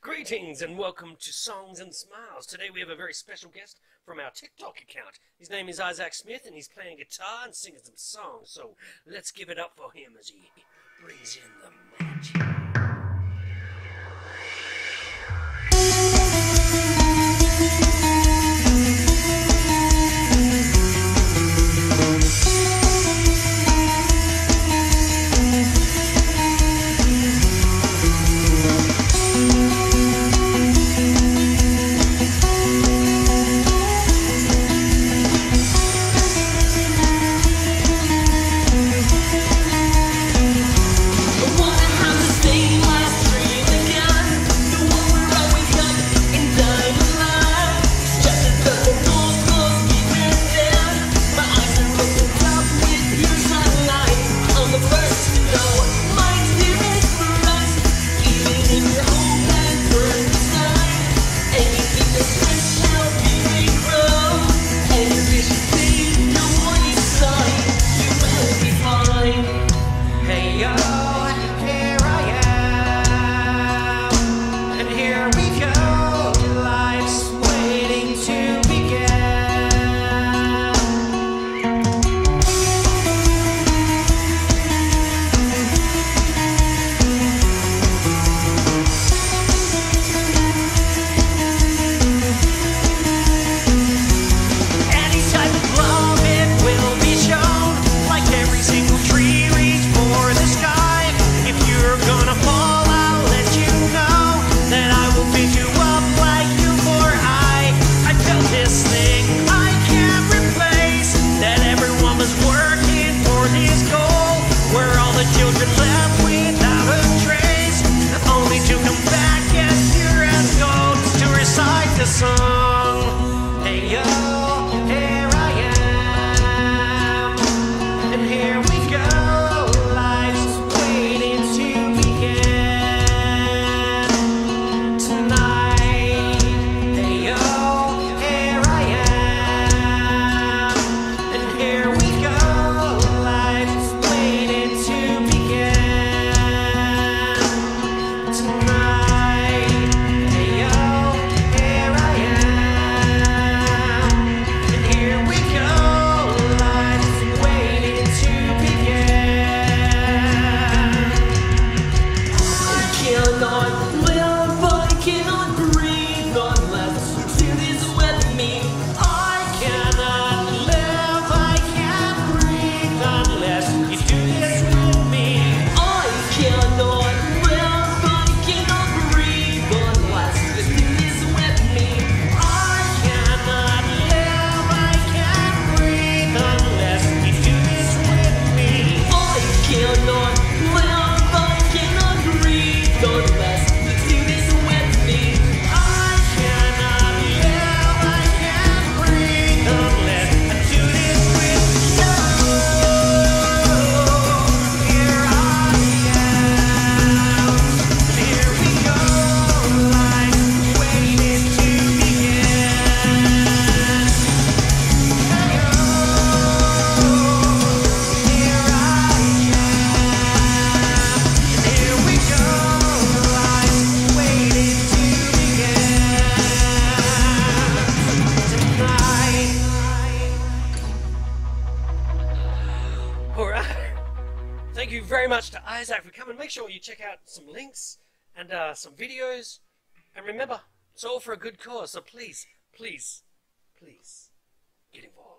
Greetings and welcome to Songs and Smiles. Today we have a very special guest from our TikTok account. His name is Isaak Smith and he's playing guitar and singing some songs. So let's give it up for him as he brings in the magic. song. thank you very much to Isaak for coming. Make sure you check out some links and uh, some videos. And remember, it's all for a good cause. So please, please, please get involved.